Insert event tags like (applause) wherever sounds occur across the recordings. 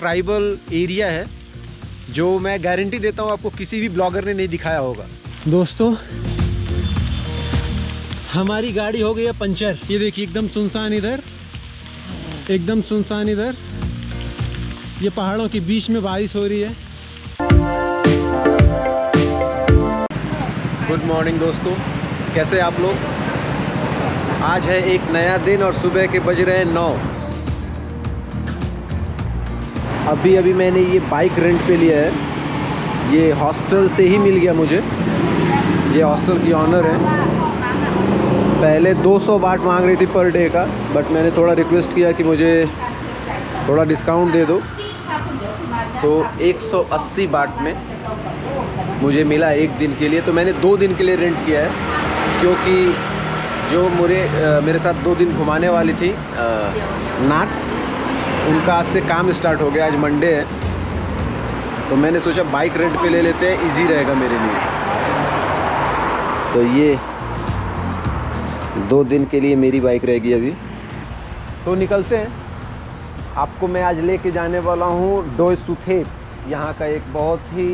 Tribal area है जो मैं गारंटी देता हूँ आपको किसी भी ब्लॉगर ने नहीं दिखाया होगा। दोस्तों हमारी गाड़ी हो गई है पंचर। ये देखिए एकदम सुनसान इधर एकदम सुनसान इधर। ये पहाड़ों के बीच में बारिश हो रही है। गुड मॉर्निंग दोस्तों। कैसे आप लोग? आज है एक नया दिन और सुबह के बज रहे हैं नौ। अभी अभी मैंने ये बाइक रेंट पे लिया है। ये हॉस्टल से ही मिल गया मुझे। ये हॉस्टल की ऑनर है। पहले 200 बाट मांग रही थी पर डे का बट मैंने थोड़ा रिक्वेस्ट किया कि मुझे थोड़ा डिस्काउंट दे दो। तो 180 बाट में मुझे मिला एक दिन के लिए। तो मैंने दो दिन के लिए रेंट किया है, क्योंकि जो मुझे मेरे साथ दो दिन घुमाने वाली थी नाट उनका आज से काम स्टार्ट हो गया, आज मंडे है। तो मैंने सोचा बाइक रेंट पे ले लेते हैं इजी रहेगा मेरे लिए। तो ये दो दिन के लिए मेरी बाइक रहेगी अभी। तो निकलते हैं। आपको मैं आज लेके जाने वाला हूँ डोय सुथेप यहाँ का एक बहुत ही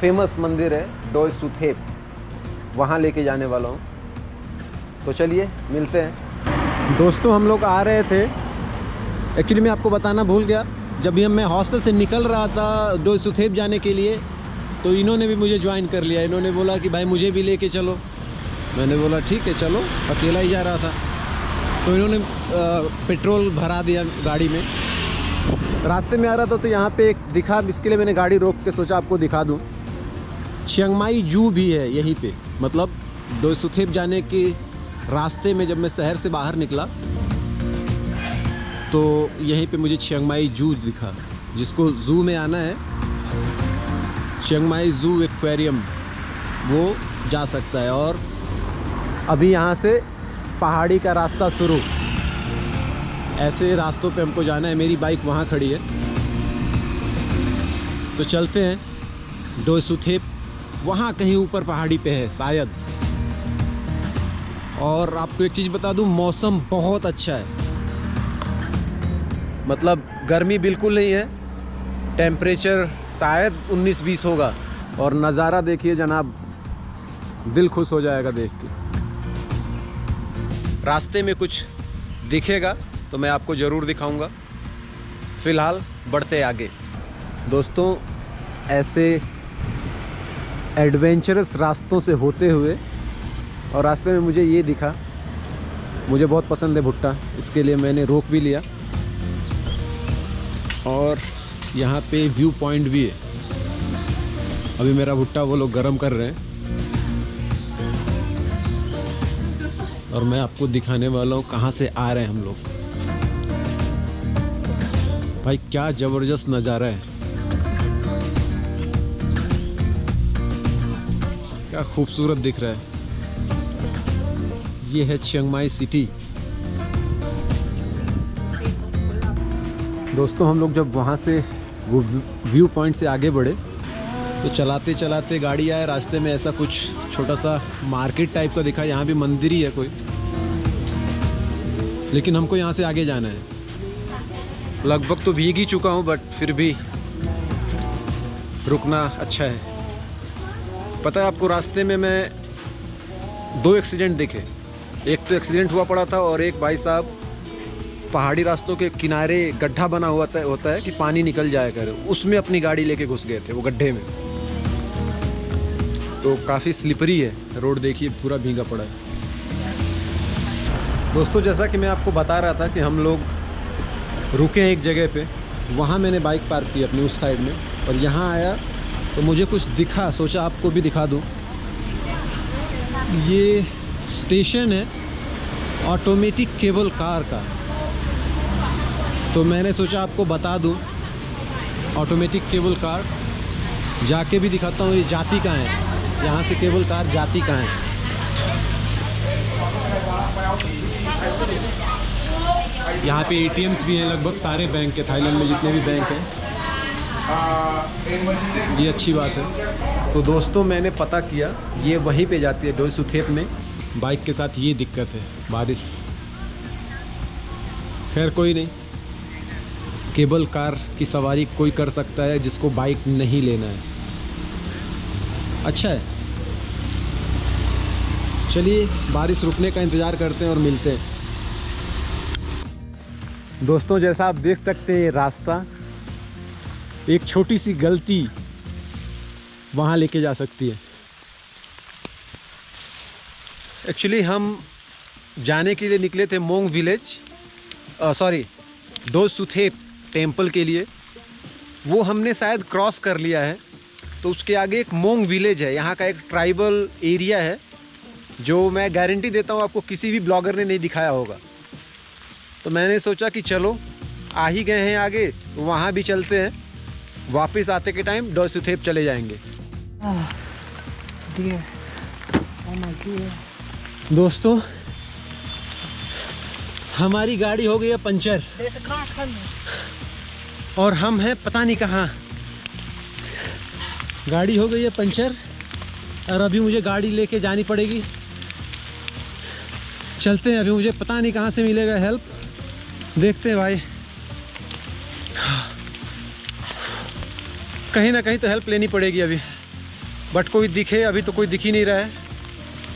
फ़ेमस मंदिर है डोय सुथेप वहाँ लेके जाने वाला हूँ। तो चलिए, मिलते हैं। दोस्तों, हम लोग आ रहे थे एक्चुअली मैं आपको बताना भूल गया। जब भी हम मैं हॉस्टल से निकल रहा था डोय सुथेप जाने के लिए तो इन्होंने भी मुझे ज्वाइन कर लिया। इन्होंने बोला कि, भाई, मुझे भी लेके चलो। मैंने बोला, ठीक है, चलो। अकेला ही जा रहा था। तो इन्होंने पेट्रोल भरा दिया गाड़ी में। रास्ते में आ रहा था तो यहाँ पे एक दिखा, इसके लिए मैंने गाड़ी रोक के सोचा आपको दिखा दूँ। चियंगमाई जू भी है यहीं पे। मतलब डोसुथेप जाने के रास्ते में जब मैं शहर से बाहर निकला तो यहीं पे मुझे चियंगमाई जू दिखा, जिसको ज़ू में आना है। चियंगमाई जू एक्वेरियम वो जा सकता है और अभी यहाँ से पहाड़ी का रास्ता शुरू। ऐसे रास्तों पे हमको जाना है, मेरी बाइक वहाँ खड़ी है। तो चलते हैं डोसुथेप वहाँ कहीं ऊपर पहाड़ी पे है, शायद। और आपको एक चीज़ बता दूँ, मौसम बहुत अच्छा है। मतलब गर्मी बिल्कुल नहीं है। टेम्परेचर शायद 19-20 होगा। और नज़ारा देखिए जनाब, दिल खुश हो जाएगा देख के। रास्ते में कुछ दिखेगा तो मैं आपको ज़रूर दिखाऊँगा। फ़िलहाल बढ़ते आगे। दोस्तों, ऐसे एडवेंचरस रास्तों से होते हुए और रास्ते में मुझे ये दिखा, मुझे बहुत पसंद है भुट्टा, इसके लिए मैंने रोक भी लिया। और यहाँ पे व्यू पॉइंट भी है। अभी मेरा भुट्टा वो लोग गर्म कर रहे हैं। और मैं आपको दिखाने वाला हूँ कहाँ से आ रहे हैं हम लोग। भाई, क्या ज़बरदस्त नज़ारा है। क्या खूबसूरत दिख रहा है। ये है चियंगमाई सिटी। दोस्तों, हम लोग जब वहाँ से वो व्यू पॉइंट से आगे बढ़े तो चलाते चलाते गाड़ी आए, रास्ते में ऐसा कुछ छोटा सा मार्केट टाइप का दिखा, यहाँ भी मंदिर ही है कोई। लेकिन हमको यहाँ से आगे जाना है। लगभग तो भीग ही चुका हूँ बट फिर भी रुकना अच्छा है। पता है आपको, रास्ते में मैं दो एक्सीडेंट देखे। एक तो एक्सीडेंट हुआ पड़ा था और एक भाई साहब पहाड़ी रास्तों के किनारे गड्ढा बना हुआ होता है कि पानी निकल जाया करे। उसमें अपनी गाड़ी लेके घुस गए थे वो गड्ढे में। तो काफ़ी स्लिपरी है। रोड देखिए, पूरा भीगा पड़ा है। दोस्तों, जैसा कि मैं आपको बता रहा था कि हम लोग रुके हैं एक जगह पे। वहाँ मैंने बाइक पार्क की अपनी, उस साइड में। और यहाँ आया तो मुझे कुछ दिखा, सोचा आपको भी दिखा दूँ। ये स्टेशन है ऑटोमेटिक केबल कार का। तो मैंने सोचा आपको बता दूँ ऑटोमेटिक केबल कार जाके भी दिखाता हूँ ये जाति कहाँ है। यहाँ से केबल कार जाति कहाँ है। यहाँ पे एटीएम्स भी हैं लगभग, सारे बैंक के, थाईलैंड में जितने भी बैंक हैं। ये अच्छी बात है। तो दोस्तों, मैंने पता किया, ये वहीं पे जाती है, डोई सुथेप में। बाइक के साथ ये दिक्कत है, बारिश। खैर, कोई नहीं। केबल कार की सवारी कोई कर सकता है जिसको बाइक नहीं लेना है। अच्छा है। चलिए, बारिश रुकने का इंतज़ार करते हैं और मिलते हैं। दोस्तों, जैसा आप देख सकते हैं रास्ता एक छोटी सी गलती वहाँ लेके जा सकती है। एक्चुअली हम जाने के लिए निकले थे मोंग विलेज सॉरी दो सुथेप टेंपल के लिए वो हमने शायद क्रॉस कर लिया है। तो उसके आगे एक मोंग विलेज है यहाँ का एक ट्राइबल एरिया है जो मैं गारंटी देता हूँ आपको किसी भी ब्लॉगर ने नहीं दिखाया होगा। तो मैंने सोचा कि चलो आ ही गए हैं आगे वहाँ भी चलते हैं। वापस आते के टाइम डो सुथेप चले जाएँगे। Oh. दोस्तों हमारी गाड़ी हो गई है पंचर। और हम हैं पता नहीं कहाँ। गाड़ी हो गई है पंचर, और अभी मुझे गाड़ी लेके जानी पड़ेगी। चलते हैं, अभी मुझे पता नहीं कहाँ से मिलेगा हेल्प देखते हैं भाई। कहीं ना कहीं तो हेल्प लेनी पड़ेगी अभी। बट कोई दिखे, अभी तो कोई दिख ही नहीं रहा है।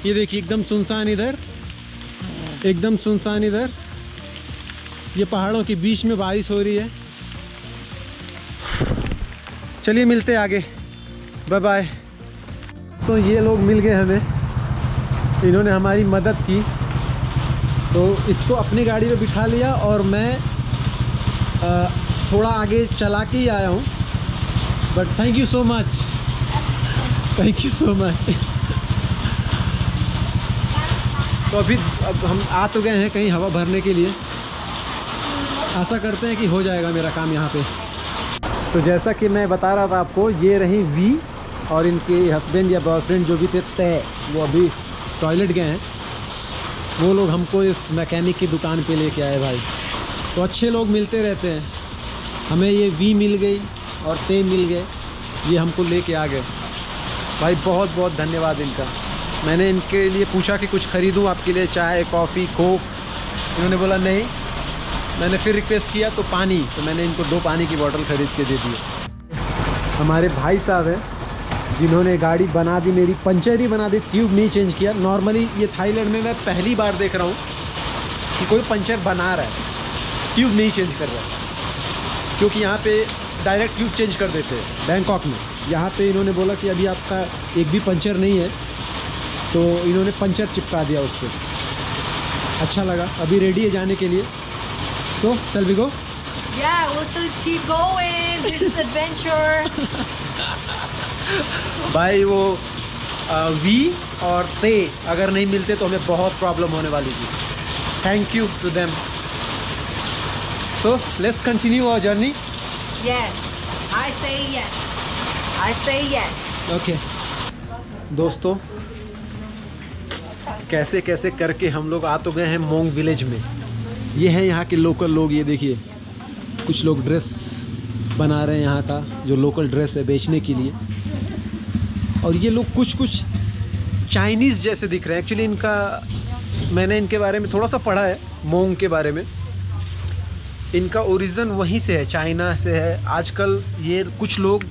ये देखिए, एकदम सुनसान इधर। एकदम सुनसान इधर। ये पहाड़ों के बीच में बारिश हो रही है। चलिए मिलते हैं आगे। बाय बाय तो ये लोग मिल गए हमें। इन्होंने हमारी मदद की। तो इसको अपनी गाड़ी में बिठा लिया और मैं थोड़ा आगे चला के ही आया हूँ। But thank you so much thank you so much तो अभी, अब हम आ तो गए हैं कहीं हवा भरने के लिए। आशा करते हैं कि हो जाएगा मेरा काम यहाँ पे। तो जैसा कि मैं बता रहा था आपको, ये रही वी और इनके हस्बैंड या बॉयफ्रेंड जो भी थे, तय, वो अभी टॉयलेट गए हैं। वो लोग हमको इस मैकेनिक की दुकान पे लेके आए भाई। तो अच्छे लोग मिलते रहते हैं। हमें ये वी मिल गई और ते मिल गए। ये हमको लेके आ गए। भाई बहुत बहुत धन्यवाद इनका। मैंने इनके लिए पूछा कि कुछ ख़रीदूँ आपके लिए, चाय, कॉफ़ी, कोक? इन्होंने बोला, नहीं। मैंने फिर रिक्वेस्ट किया तो पानी तो मैंने इनको दो पानी की बोतल ख़रीद के दे दी। हमारे भाई साहब हैं, जिन्होंने गाड़ी बना दी, मेरी पंचर ही बना दी ट्यूब नहीं चेंज किया। नॉर्मली ये थाईलैंड में मैं पहली बार देख रहा हूँ कि कोई पंचर बना रहा है। ट्यूब नहीं चेंज कर रहा है। क्योंकि यहाँ पे डायरेक्ट ट्यूब चेंज कर देते हैं बैंकॉक में। यहाँ पे इन्होंने बोला कि अभी आपका एक भी पंचर नहीं है तो इन्होंने पंचर चिपका दिया उस पर अच्छा लगा। अभी रेडी है जाने के लिए। सो चल भी गो Yeah, we'll still keep going. This is adventure. (laughs) भाई वो वी और ते अगर नहीं मिलते तो हमें बहुत प्रॉब्लम होने वाली थी thank you to them so let's continue our journey Yes. I say yes. I say yes. Okay दोस्तों कैसे कैसे करके हम लोग आ तो गए हैं मोंग विलेज में ये हैं यहाँ के लोकल लोग, ये देखिए। कुछ लोग ड्रेस बना रहे हैं यहाँ का, जो लोकल ड्रेस है बेचने के लिए। और ये लोग कुछ कुछ चाइनीज़ जैसे दिख रहे हैं। एक्चुअली इनका, मैंने इनके बारे में थोड़ा सा पढ़ा है मोंग के बारे में। इनका ओरिजिन वहीं से है चाइना से है। आजकल ये कुछ लोग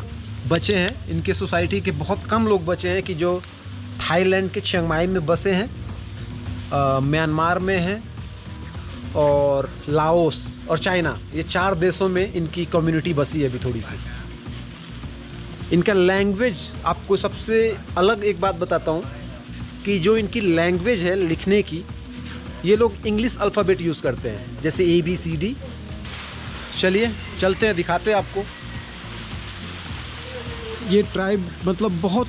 बचे हैं, इनके सोसाइटी के बहुत कम लोग बचे हैं कि जो थाईलैंड के चिंगमाई में बसे हैं म्यांमार में हैं और लाओस और चाइना, ये चार देशों में इनकी कम्युनिटी बसी है अभी थोड़ी सी। इनका लैंग्वेज आपको सबसे अलग एक बात बताता हूँ कि जो इनकी लैंग्वेज है लिखने की, ये लोग इंग्लिश अल्फ़ाबेट यूज़ करते हैं, जैसे ए बी सी डी चलिए, चलते हैं, दिखाते हैं आपको। ये ट्राइब मतलब बहुत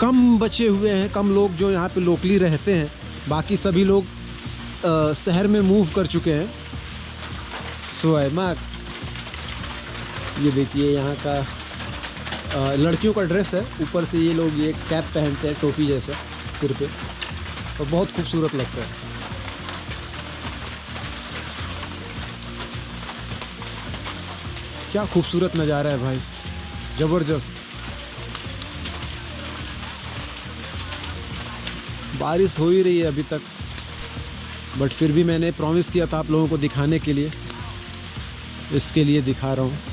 कम बचे हुए हैं, कम लोग जो यहाँ पे लोकली रहते हैं, बाकी सभी लोग शहर में मूव कर चुके हैं। सो माँ ये देखिए, यहाँ का लड़कियों का ड्रेस है। ऊपर से ये लोग ये कैप पहनते हैं, टोपी जैसा, सिर पे। और बहुत खूबसूरत लगता है। क्या खूबसूरत नज़ारा है भाई। ज़बरदस्त। बारिश हो ही रही है अभी तक। बट फिर भी मैंने प्रॉमिस किया था आप लोगों को दिखाने के लिए। इसके लिए दिखा रहा हूँ।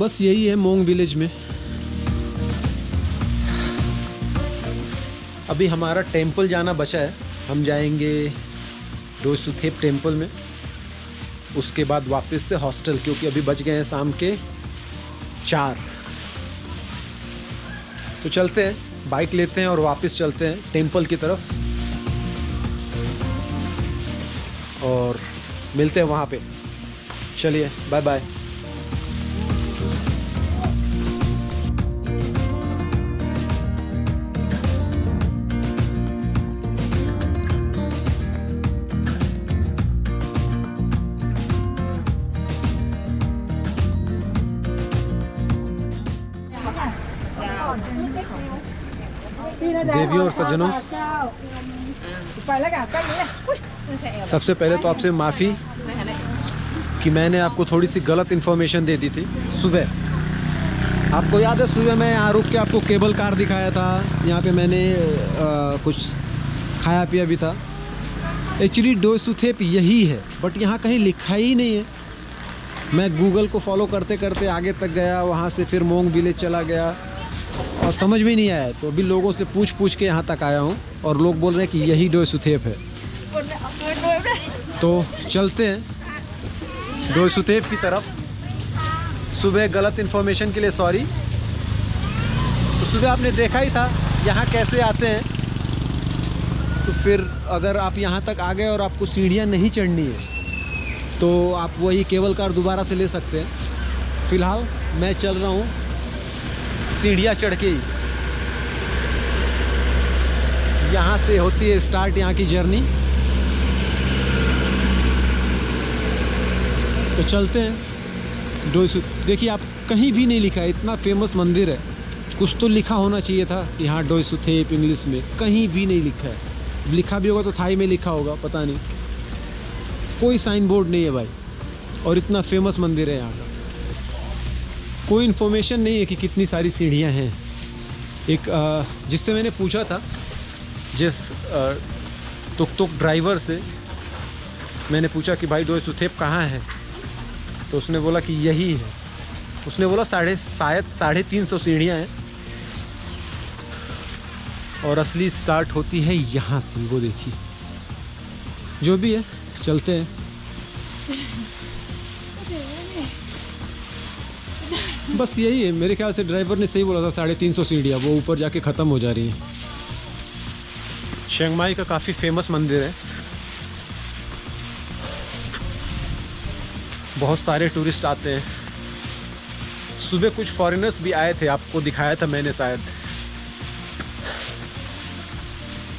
बस यही है मोंग विलेज में। अभी हमारा टेंपल जाना बचा है। हम जाएँगे रोसुथेप टेंपल में। उसके बाद वापस से हॉस्टल, क्योंकि अभी बच गए हैं शाम के चार। तो चलते हैं, बाइक लेते हैं और वापस चलते हैं टेंपल की तरफ़। और मिलते हैं वहाँ पे। चलिए बाय बाय देवी और सज्जनों। सबसे पहले तो आपसे माफ़ी कि मैंने आपको थोड़ी सी गलत इन्फॉर्मेशन दे दी थी। सुबह। आपको याद है सुबह मैं यहाँ रुक के आपको केबल कार दिखाया था। यहाँ पे मैंने आ, कुछ खाया पिया भी था। एक्चुअली डोसुथेप यही है बट यहाँ कहीं लिखा ही नहीं है। मैं गूगल को फॉलो करते करते आगे तक गया वहाँ से फिर मोंग विलेज चला गया। और समझ में नहीं आया तो अभी लोगों से पूछ पूछ के यहाँ तक आया हूँ और लोग बोल रहे हैं कि यही डोसुथेप है। तो चलते हैं डोसुथेप की तरफ़। सुबह गलत इन्फॉर्मेशन के लिए सॉरी तो सुबह आपने देखा ही था यहाँ कैसे आते हैं। तो फिर अगर आप यहाँ तक आ गए और आपको सीढ़ियाँ नहीं चढ़नी है तो आप वही केबल कार दोबारा से ले सकते हैं। फ़िलहाल मैं चल रहा हूँ सीढ़ियाँ चढ़ के। यहाँ से होती है स्टार्ट यहाँ की जर्नी तो चलते हैं। डोसू देखिए, आप कहीं भी नहीं लिखा है, इतना फ़ेमस मंदिर है। कुछ तो लिखा होना चाहिए था कि हाँ डोसू थेप इंग्लिश में। कहीं भी नहीं लिखा है। लिखा भी होगा तो थाई में लिखा होगा, पता नहीं। कोई साइन बोर्ड नहीं है भाई। और इतना फ़ेमस मंदिर है यहाँ का। कोई इन्फॉर्मेशन नहीं है कि कितनी सारी सीढ़ियाँ हैं। एक जिससे मैंने पूछा था, जिस तुक तुक ड्राइवर से मैंने पूछा कि भाई डोई सुथेप कहाँ है? तो उसने बोला कि यही है। उसने बोला साढ़े, शायद साढ़े तीन सौ सीढ़ियाँ हैं। और असली स्टार्ट होती है यहाँ से, वो देखिए। जो भी है, चलते हैं। बस यही है, मेरे ख्याल से ड्राइवर ने सही बोला था, साढ़े तीन सौ सीढ़ियाँ, वो ऊपर जाके ख़त्म हो जा रही है। चिंगमाई का काफ़ी फ़ेमस मंदिर है। बहुत सारे टूरिस्ट आते हैं। सुबह कुछ फॉरेनर्स भी आए थे, आपको दिखाया था मैंने शायद।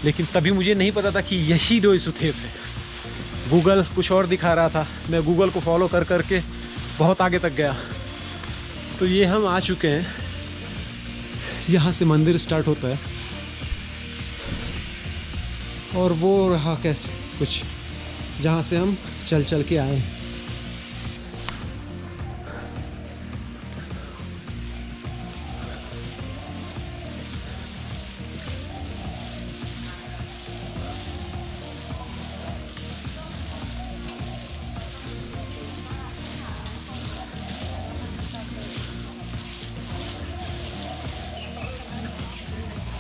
लेकिन तभी मुझे नहीं पता था कि यही डोई सुथेप है। गूगल कुछ और दिखा रहा था। मैं गूगल को फॉलो कर कर के बहुत आगे तक गया। तो ये हम आ चुके हैं। यहाँ से मंदिर स्टार्ट होता है। और वो रहा कैसे? कुछ। जहाँ से हम चल चल के आए हैं।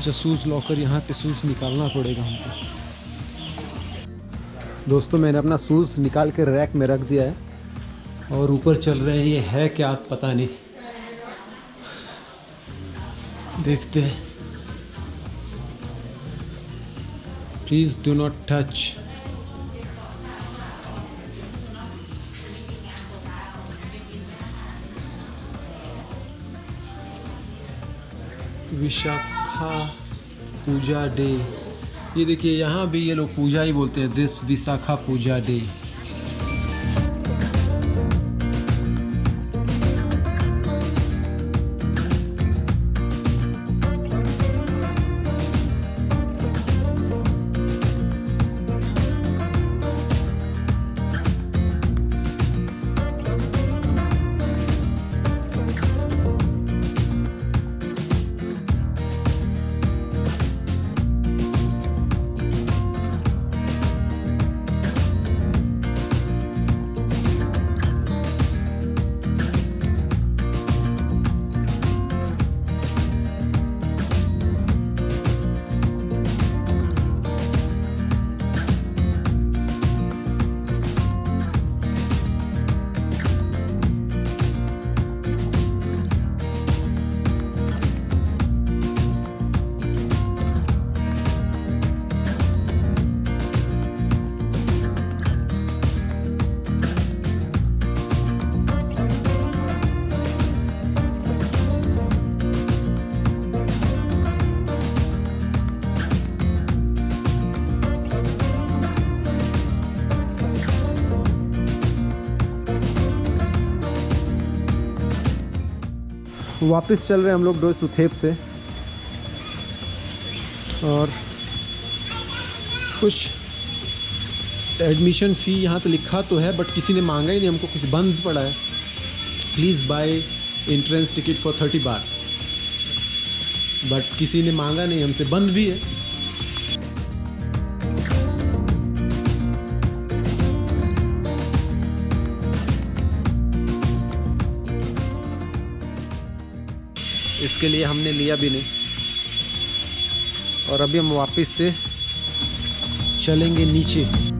अच्छा शूज़ लॉकर यहाँ पे शूज़ निकालना पड़ेगा हमको। दोस्तों, मैंने अपना शूज़ निकाल के रैक में रख दिया है और ऊपर चल रहे हैं ये है क्या पता नहीं। देखते हैं। Please do not touch Visakha Puja day. ये देखिए, यहाँ भी ये लोग पूजा ही बोलते हैं, दिस विशाखा पूजा डे। वापस चल रहे हैं हम लोग डोज सुथेप से। और कुछ एडमिशन फ़ी यहाँ तो लिखा तो है बट किसी ने मांगा ही नहीं, हमको कुछ बंद पड़ा है। Please buy entrance ticket for thirty baht but किसी ने मांगा नहीं, हमसे बंद भी है। इसके लिए हमने लिया भी नहीं। और अभी हम वापस से चलेंगे नीचे।